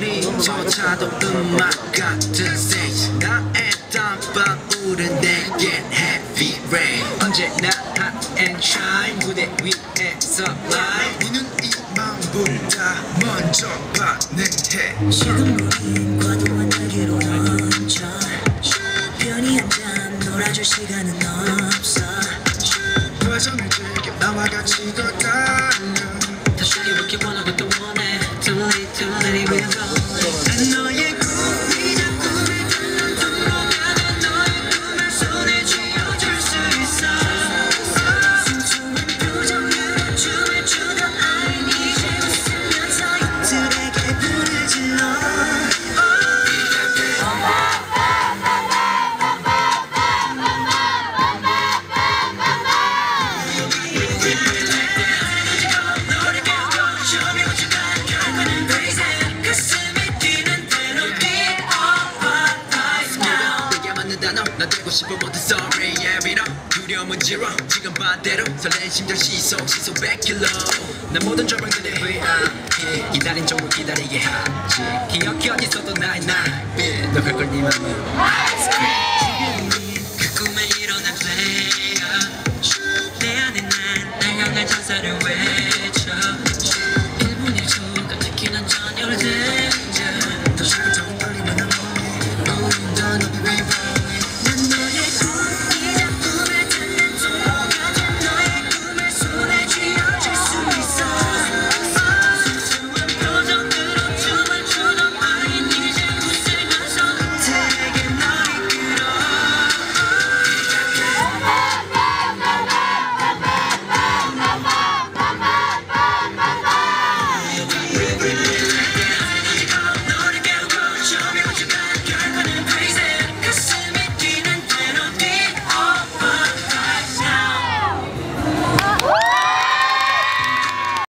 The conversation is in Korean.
그리워조차도 음악 같은 생 나의 땀방울은 내겐 heavy rain. 언제나 hot and shine 무대 위에서 live. 우는 이맘보다 먼저 반응해. 지금 우린 과도한 날개로 얹혀 편히 한잔 놀아줄 시간은 없어. 그 과정을 즐겨 나와 같이 더 달려 다시 이렇게 원하고 또 원해. till anywhere goes. 되고 싶어 모든 story yeah we know 두려움은 zero. 지금 반대로 설레는 심장 시속 시속 100km 난 모든 절망들의 VIP 기다린 정도 기다리게 하지. 기억이 어디서도 나의 나의 빛 너갈걸 네 맘은